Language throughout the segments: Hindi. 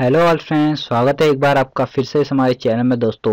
हेलो ऑल फ्रेंड्स स्वागत है एक बार आपका फिर से हमारे चैनल में दोस्तों।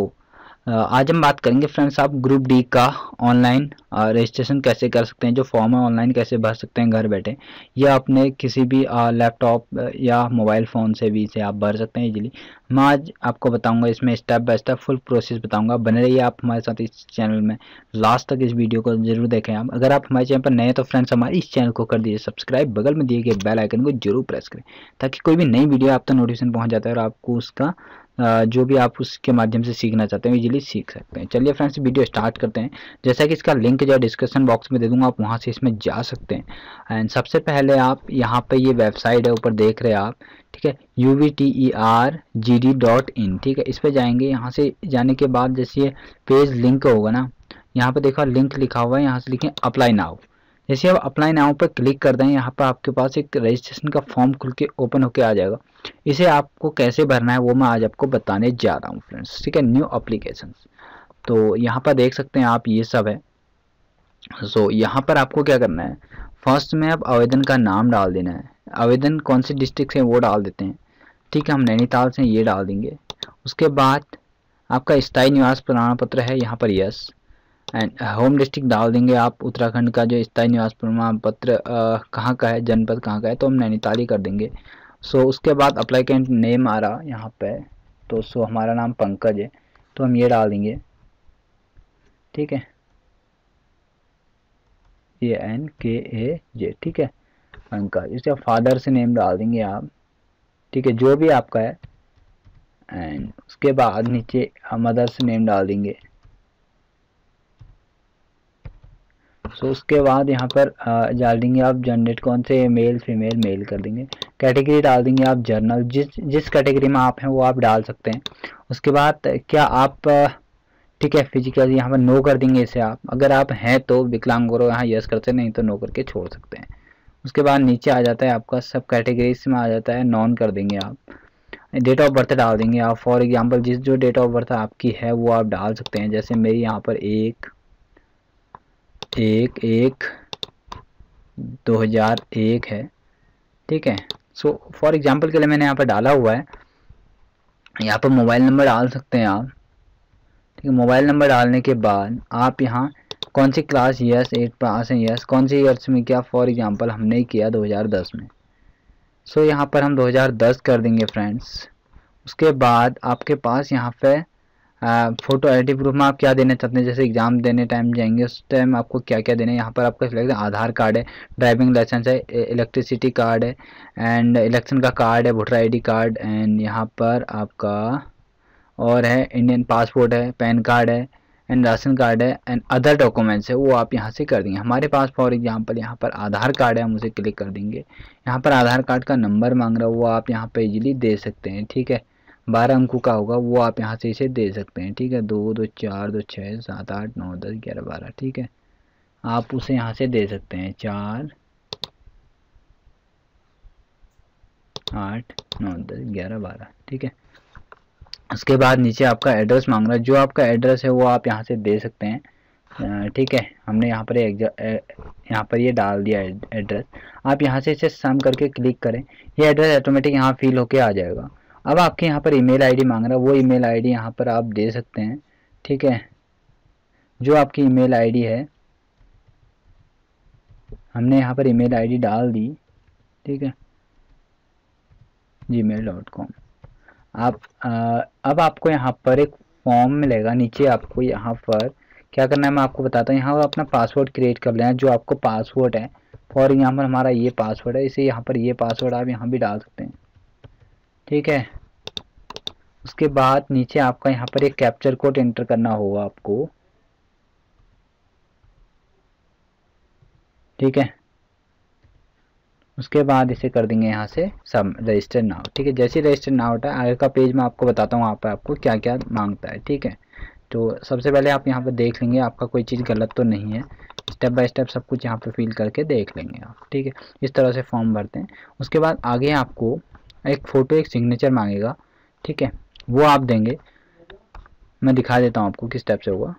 आज हम बात करेंगे फ्रेंड्स आप ग्रुप डी का ऑनलाइन रजिस्ट्रेशन कैसे कर सकते हैं, जो फॉर्म है ऑनलाइन कैसे भर सकते हैं घर बैठे, या अपने किसी भी लैपटॉप या मोबाइल फ़ोन से भी इसे आप भर सकते हैं इजीली मैं आज आपको बताऊँगा इसमें step by step full process बताऊँगा। बने रहिए आप हमारे साथ इस चैनल में। लास्ट तक इस वीडियो को ज़रूर देखें आप। अगर आप हमारे चैनल पर नए तो फ्रेंड्स हमारे इस चैनल को कर दीजिए सब्सक्राइब बगल में दिए गए बेल आइकन को ज़रूर प्रेस करें, ताकि कोई भी नई वीडियो आप तक नोटिफिकेशन पहुँच जाता है और आपको उसका जो भी आप उसके माध्यम से सीखना चाहते हैं इजीली सीख सकते हैं। चलिए फ्रेंड्स वीडियो स्टार्ट करते हैं। जैसा कि इसका लिंक जो डिस्क्रिप्शन बॉक्स में दे दूँगा, आप वहाँ से इसमें जा सकते हैं। एंड सबसे पहले आप यहाँ पे ये वेबसाइट है, ऊपर देख रहे हैं आप, ठीक है? U V T E R G D dot in ठीक है? इस पर जाएँगे। यहाँ से जाने के बाद जैसे ये पेज लिंक होगा ना, यहाँ पर देखा लिंक लिखा हुआ है, यहाँ से लिखें अप्लाई नाउ जैसे आप अप्लाई नाउ पर क्लिक कर दें यहाँ पर आपके पास एक रजिस्ट्रेशन का फॉर्म खुल के ओपन होके आ जाएगा। इसे आपको कैसे भरना है वो मैं आज आपको बताने जा रहा हूँ फ्रेंड्स ठीक है? न्यू अप्लीकेशन तो यहाँ पर देख सकते हैं आप ये सब है। सो so, यहाँ पर आपको क्या करना है? फ़र्स्ट में आप आवेदन का नाम डाल देना है। आवेदन कौन से डिस्ट्रिक्ट से वो डाल देते हैं। ठीक है हम नैनीताल से ये डाल देंगे। उसके बाद आपका स्थायी निवास प्रमाण पत्र है यहाँ पर यस एंड होम डिस्ट्रिक्ट डाल देंगे आप उत्तराखंड का जो स्थायी निवास प्रमाण पत्र कहाँ का है जनपद कहाँ का है तो हम नैनीताल कर देंगे। सो so, उसके बाद अप्लाई अप्लाइकेंट नेम आ रहा यहाँ पे तो सो so, हमारा नाम पंकज है तो हम ये डाल देंगे। ठीक है? ए एन के ए जे ठीक है? पंकज इसके फादर से नेम डाल देंगे आप। ठीक है? जो भी आपका है। एंड उसके बाद नीचे मदर से नेम डाल देंगे। सो so, उसके बाद यहाँ पर डाल देंगे आप जनरेट कौन से मेल फीमेल मेल कर देंगे। कैटेगरी डाल देंगे आप जर्नल जिस जिस कैटेगरी में आप हैं वो आप डाल सकते हैं। उसके बाद क्या आप ठीक है फ़िज़िकल यहाँ पर नो कर देंगे इसे आप। अगर आप हैं तो विकलांग करो यहाँ यस करते नहीं तो नो करके छोड़ सकते हैं। उसके बाद नीचे आ जाता है आपका सब कैटेगरीज में आ जाता है नॉन कर देंगे आप। डेट ऑफ़ बर्थ डाल देंगे आप। फॉर एग्जांपल जिस जो डेट ऑफ़ बर्थ आपकी है वो आप डाल सकते हैं। जैसे मेरी यहाँ पर एक एक एक दो हज़ार एक है। ठीक है? सो फॉर एग्जांपल के लिए मैंने यहाँ पर डाला हुआ है। यहाँ पर मोबाइल नंबर डाल सकते हैं आप। ठीक है? मोबाइल नंबर डालने के बाद आप यहाँ कौन सी क्लास यस एट पास है? यस कौन सी ईयर्स में किया फॉर एग्जांपल हमने किया 2010 में? सो so, यहाँ पर हम 2010 कर देंगे फ्रेंड्स उसके बाद आपके पास यहाँ पे फ़ोटो आईडी प्रूफ में आप क्या देना चाहते हैं? जैसे एग्ज़ाम देने टाइम जाएँगे, उस टाइम आपको क्या क्या देना है? यहाँ पर आपका सिलेक्ट आधार कार्ड है ड्राइविंग लाइसेंस है इलेक्ट्रिसिटी कार्ड है एंड इलेक्शन का कार्ड है वोटर आईडी कार्ड एंड यहाँ पर आपका और है इंडियन पासपोर्ट है पैन कार्ड है एंड राशन कार्ड है एंड अदर डॉक्यूमेंट्स है, वो आप यहाँ से कर देंगे। हमारे पास फॉर एग्जांपल यहाँ पर आधार कार्ड है, हम उसे क्लिक कर देंगे। यहाँ पर आधार कार्ड का नंबर मांग रहा है, वो आप यहाँ पर इजीली दे सकते हैं, ठीक है? बारह अंकों का होगा, वो आप यहाँ से इसे दे सकते हैं, ठीक है? दो दो, चार, दो छः सात, आठ, नौ, दस, ग्यारह, बारह, ठीक है? आप उसे यहाँ से दे सकते हैं, चार, आठ, नौ, दस, ग्यारह, बारह, ठीक है? उसके बाद नीचे आपका एड्रेस मांग रहा है, जो आपका एड्रेस है वो आप यहाँ से दे सकते हैं ठीक है? हमने यहाँ पर यहाँ पर ये डाल दिया एड्रेस, आप यहाँ से इसे सम करके क्लिक करें, ये एड्रेस ऑटोमेटिक यहाँ फिल होके आ जाएगा। अब आपके यहाँ पर ईमेल आईडी मांग रहा है। वो ईमेल आईडी यहाँ पर आप दे सकते हैं ठीक है? जो आपकी ईमेल आईडी है हमने यहाँ पर ईमेल आईडी डाल दी ठीक है? जी मेल डॉट कॉम आप आ, अब आपको यहाँ पर एक फॉर्म मिलेगा नीचे आपको यहाँ पर क्या करना है मैं आपको बताता हूँ। यहाँ पर अपना पासवर्ड क्रिएट कर लेना जो आपको पासवर्ड है फॉर यहाँ पर हमारा ये पासवर्ड है इसे यहाँ पर ये पासवर्ड आप यहाँ भी डाल सकते हैं। ठीक है? उसके बाद नीचे आपका यहाँ पर एक कैप्चर कोड एंटर करना होगा आपको। ठीक है? उसके बाद इसे कर देंगे यहाँ से सब रजिस्टर नाउ ठीक है? जैसे रजिस्टर नाउ होता है, आगे का पेज मैं आपको बताता हूँ वहाँ पर आपको क्या क्या माँगता है। ठीक है? तो सबसे पहले आप यहाँ पर देख लेंगे, आपका कोई चीज़ गलत तो नहीं है। स्टेप बाय स्टेप सब कुछ यहाँ पर फिल करके देख लेंगे आप। ठीक है? इस तरह से फॉर्म भरते हैं। उसके बाद आगे आपको एक फ़ोटो एक सिग्नेचर मांगेगा, ठीक है? वो आप देंगे। मैं दिखा देता हूँ आपको किस टाइप से होगा।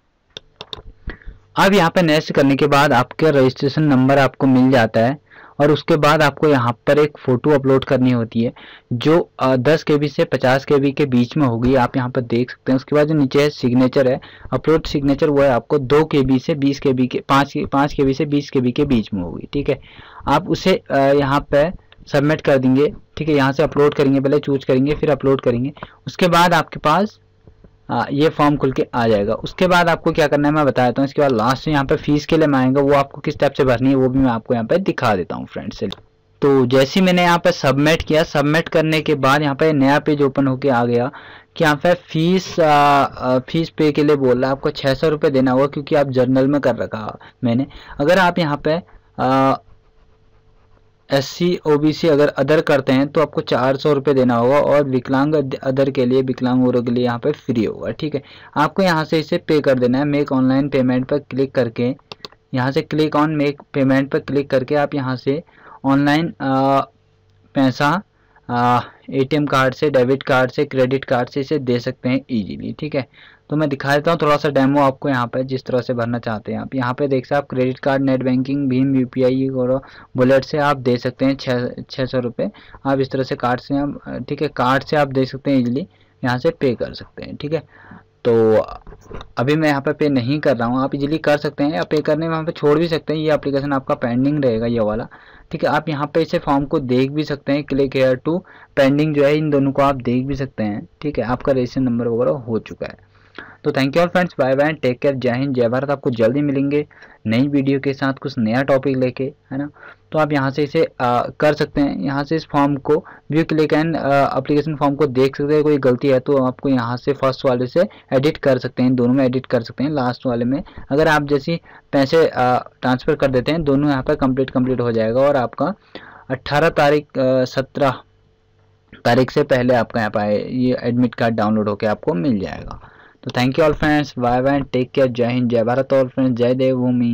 अब यहाँ पे नेक्स्ट करने के बाद आपका रजिस्ट्रेशन नंबर आपको मिल जाता है और उसके बाद आपको यहाँ पर एक फ़ोटो अपलोड करनी होती है, जो दस के बी से पचास के बी के बीच में होगी। आप यहाँ पर देख सकते हैं। उसके बाद जो नीचे है सिग्नेचर है। अपलोड सिग्नेचर वो है आपको दो के बी से बीस के बी के, पाँच पाँच के बी से बीस के बी के बीच में होगी, ठीक है? आप उसे यहाँ पर सबमिट कर देंगे। ठीक है यहाँ से अपलोड करेंगे पहले चूज़ करेंगे फिर अपलोड करेंगे। उसके बाद आपके पास आ, ये फॉर्म खुल के आ जाएगा। उसके बाद आपको क्या करना है मैं बताता हूँ। इसके बाद लास्ट में यहाँ पे फ़ीस के लिए मैं वो आपको किस टाइप से भरनी है वो भी मैं आपको यहाँ पे दिखा देता हूँ फ्रेंड्स से तो जैसे मैंने यहाँ पे सबमिट किया सबमिट करने के बाद यहाँ पे नया पेज ओपन होके आ गया कि यहाँ पे फ़ीस आ, आ, फ़ीस पे के लिए बोल रहा है आपको छः सौ रुपये देना होगा क्योंकि आप जर्नल में कर रखा मैंने। अगर आप यहाँ पे S C O B C अगर अदर करते हैं तो आपको चार सौ रुपये देना होगा और विकलांग अदर के लिए, विकलांग औरों के लिए यहाँ पे फ्री होगा, ठीक है? आपको यहाँ से इसे पे कर देना है मेक ऑनलाइन पेमेंट पर क्लिक करके। यहाँ से क्लिक ऑन मेक पेमेंट पर क्लिक करके आप यहाँ से ऑनलाइन पैसा एटीएम कार्ड से डेबिट कार्ड से क्रेडिट कार्ड से इसे दे सकते हैं इजीली ठीक है? तो मैं दिखा देता हूँ, थोड़ा सा डेमो आपको यहाँ पे जिस तरह से भरना चाहते हैं आप। यहाँ पे देख सकते आप क्रेडिट कार्ड नेट बैंकिंग भीम यू पी और बुलेट से आप दे सकते हैं छः छः सौ रुपये आप इस तरह से कार्ड से आप, ठीक है कार्ड से आप दे सकते हैं इजीली यहाँ से पे कर सकते हैं, ठीक है। तो अभी मैं यहाँ पे पे नहीं कर रहा हूँ। आप इजीली कर सकते हैं या पे करने में वहाँ पे छोड़ भी सकते हैं। ये एप्लीकेशन आपका पेंडिंग रहेगा, ये वाला, ठीक है। आप यहाँ पे इसे फॉर्म को देख भी सकते हैं क्लिक हेयर टू पेंडिंग जो है, इन दोनों को आप देख भी सकते हैं, ठीक है। आपका रजिस्ट्रेशन नंबर वगैरह हो चुका है। तो thank you all friends bye bye take care जय हिंद जय भारत आपको जल्दी मिलेंगे नई वीडियो के साथ कुछ नया टॉपिक लेके है ना? तो आप यहाँ से इसे आ, कर सकते हैं। यहाँ से इस फॉर्म को view click and application form को देख सकते हैं। कोई गलती है तो आपको यहाँ से फ़र्स्ट वाले से एडिट कर सकते हैं। दोनों में एडिट कर सकते हैं लास्ट वाले में। अगर आप जैसी पैसे ट्रांसफ़र कर देते हैं दोनों यहाँ पर कंप्लीट कंप्लीट हो जाएगा और आपका अट्ठारह तारीख सत्रह तारीख से पहले आपका यहाँ पर ये एडमिट कार्ड डाउनलोड होकर आपको मिल जाएगा। तो thank you all friends bye bye take care जय हिंद जय भारत ऑल फ्रेंड्स जय देवभूमि